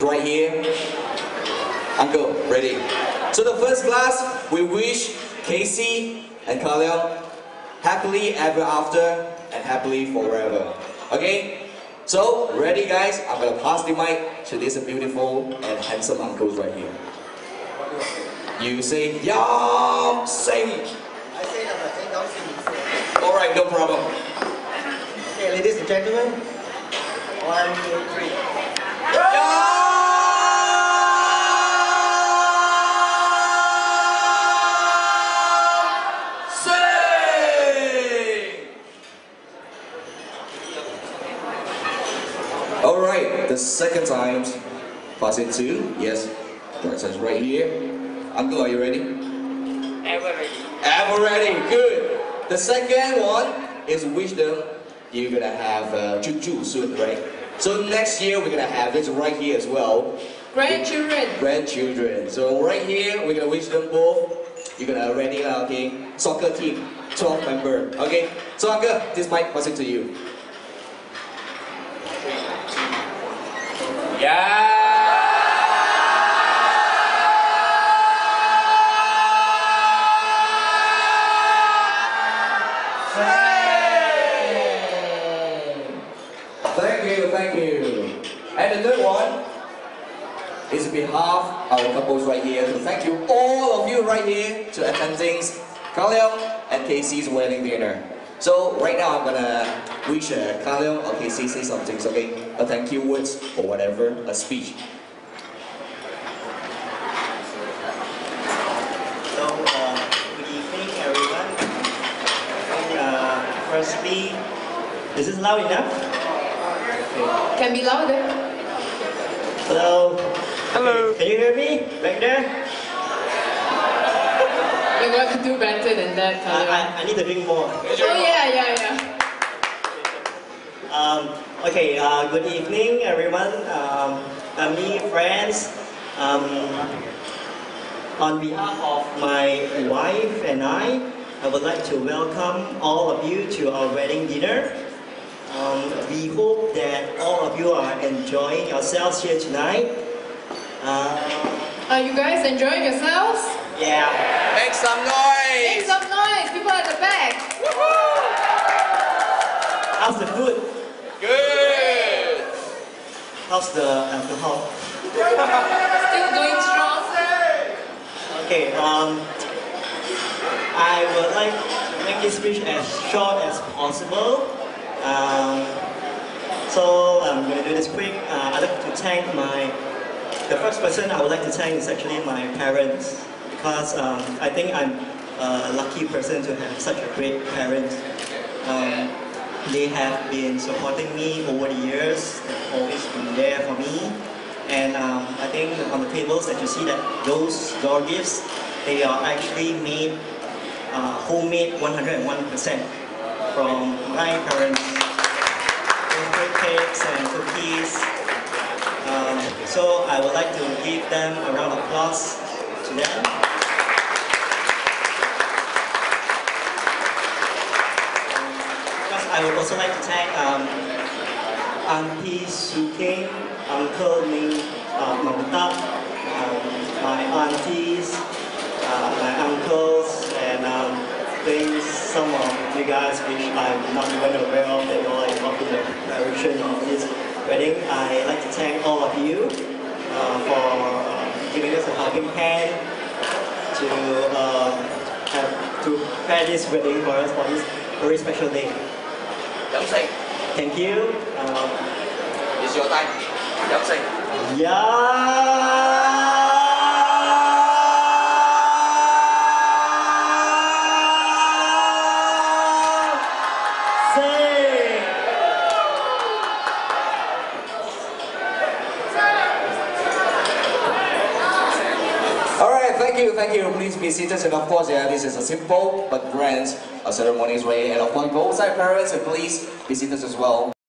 right here. Uncle, ready. So the first class, we wish Kasey and Kah Leong happily ever after and happily forever. Okay? So, ready guys? I'm gonna pass the mic to this beautiful and handsome uncles right here. You say, Yum, say. I say number 10, don't sing. Alright, no problem. Okay, ladies and gentlemen. One, two, three. Alright, the second time, pass it to, yes, right side's right here. Uncle, are you ready? Ever ready. Ever ready, good. The second one is wisdom. You're gonna have uh, Juju soon, right? So next year we're gonna have it right here as well. Grandchildren. grandchildren. So right here, we're gonna wish them both. You're gonna ready now, okay? Soccer team, 12 member. Okay? So Uncle, this mic passing to you. Thank you, thank you. And the third one is behalf of our couples right here to thank you all of you right here to attending Kah Leong and Kasey's wedding dinner. So right now I'm gonna wish uh, Kah Leong or Kasey say something, okay? A thank you words or whatever, a speech. So, uh, good evening, everyone. And, uh, firstly, is this loud enough? Okay. Can be louder. Hello. Hello. Can you hear me back there? You're going to do better than that, Uh, I, I need to drink more. Oh yeah, yeah, yeah. Um, okay, uh, good evening, everyone. Um, family, friends. Um, on behalf of my wife and I, I would like to welcome all of you to our wedding dinner. Um, we hope that all of you are enjoying yourselves here tonight. Uh, Are you guys enjoying yourselves? yeah. Make some noise! Make noise! some noise, people at the back. How's the food? Good! The alcohol? Still going strong. Okay, um, I would like to make this speech as short as possible. Um, so I'm going to do this quick. Uh, I'd like to thank my, the first person I would like to thank is actually my parents because um, I think I'm a lucky person to have such a great parents. Um, they have been supporting me over the years, they've always been there for me. And um, I think on the tables that you see that those door gifts, they are actually made uh, homemade 101% from my parents. Those cakes and cookies. Um, so I would like to give them a round of applause to them. I would also like to thank um, Auntie Suking, Uncle Ming uh, Mamta, um, my aunties, uh, my uncles, and um, things some of you guys which I'm not even aware of that all involved in the direction of this wedding. I'd like to thank all of you uh, for uh, giving us a helping hand to uh, have to prepare this wedding for us for this very special day. Giọng xinh, Thank you. Um, it's your time. Giọng xinh. Yeah. You, thank you. Please be seated. And of course, yeah, this is a simple but grand uh, ceremony, right? And of course, both side parents, and please be seated as well.